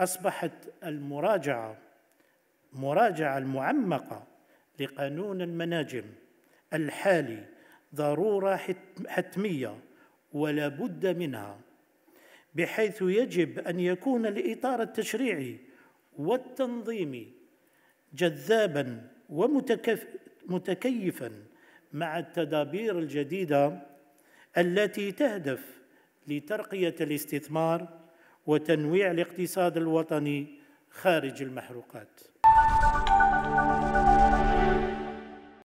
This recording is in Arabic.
أصبحت المراجعة مراجعة المعمقة لقانون المناجم الحالي ضرورة حتمية ولا بد منها بحيث يجب أن يكون الاطار التشريعي والتنظيمي جذابا ومتكيفا مع التدابير الجديدة التي تهدف لترقية الاستثمار وتنويع الاقتصاد الوطني خارج المحروقات.